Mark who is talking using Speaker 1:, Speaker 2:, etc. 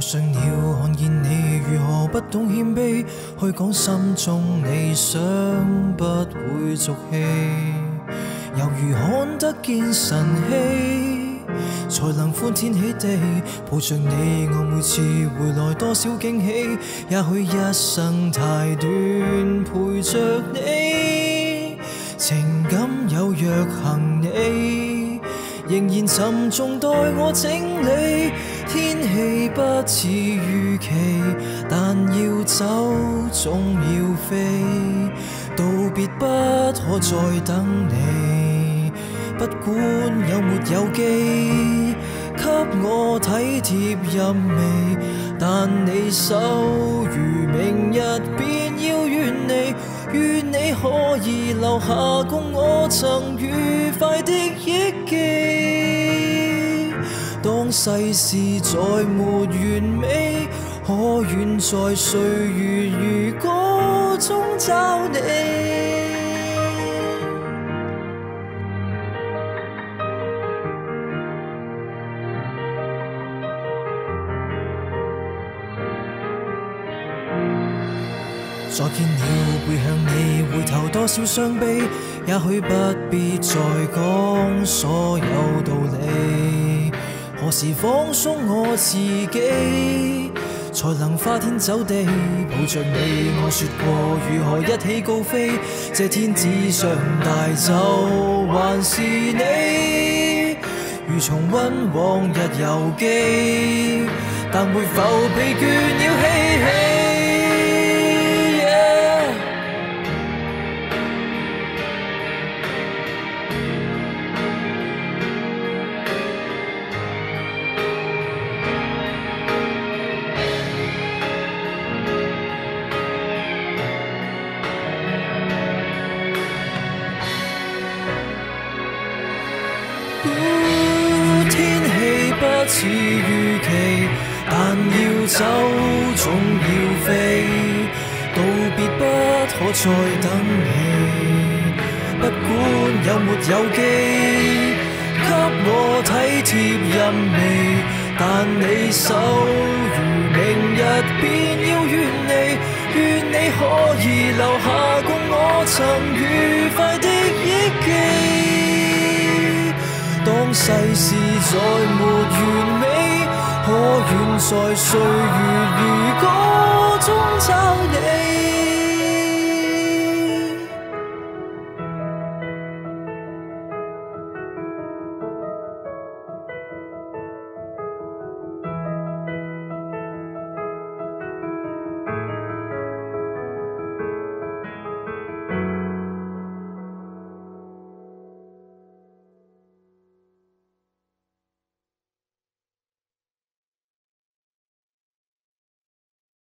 Speaker 1: 上了看见你如何不懂谦卑，去讲心中理想不会俗气，犹如看得见神迹，才能欢天喜地抱着你。我每次回来多少惊喜，也许一生太短，陪着你，情感有若行你，仍然沉重待我整理。天气不似预期，但要走总要飞，道别不可再等你。不管有没有机，给我体贴入微，但你手如明日便要远离，愿你可以留下共我曾愉快的忆记。当世事再没完美，可愿在岁月如歌中找你？再见了，背向你，回头多少伤悲，也许不必再讲所有道理。何时放松我自己，才能花天酒地抱着你？我说过如何一起高飞，这天只想带走还是你？如重温往日游记，但会否疲倦了嬉戏？似预期，但要走总要飞，道别不可再等你。不管有没有机，给我体贴入微，但你手如明日便要远离，愿你可以留下共我曾愉快的忆记。当世事再没，愿在岁月如歌中找你？